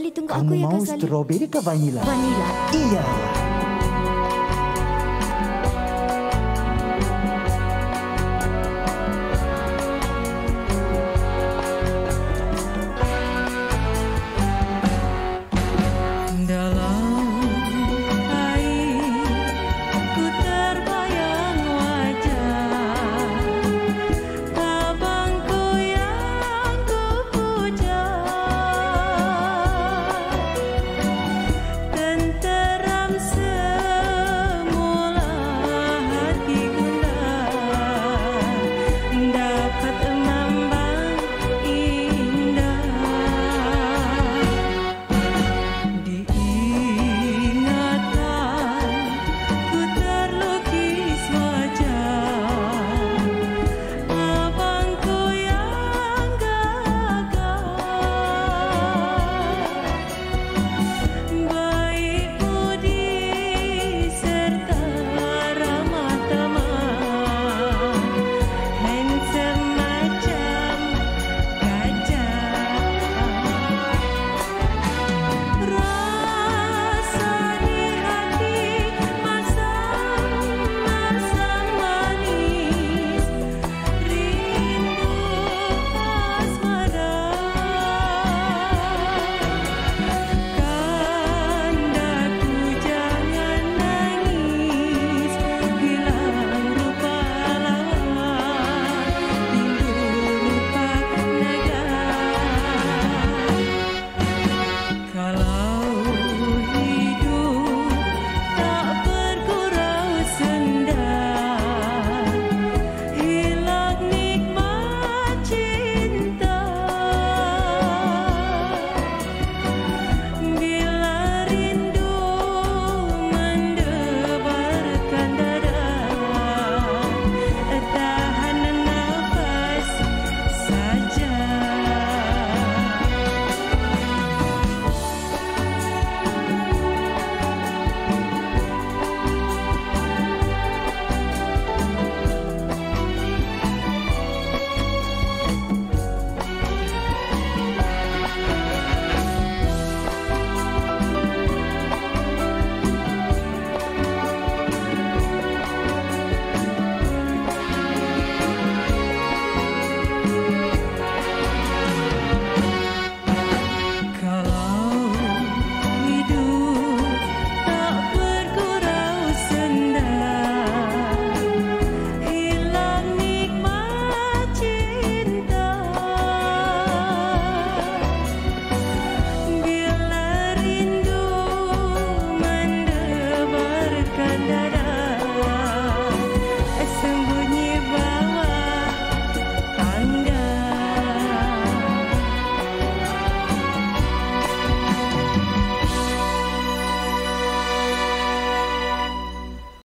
Kali tunggu Kamu aku ya, Kak Salih. Kamu mahu strawberry ke vanila? Vanila. Iya.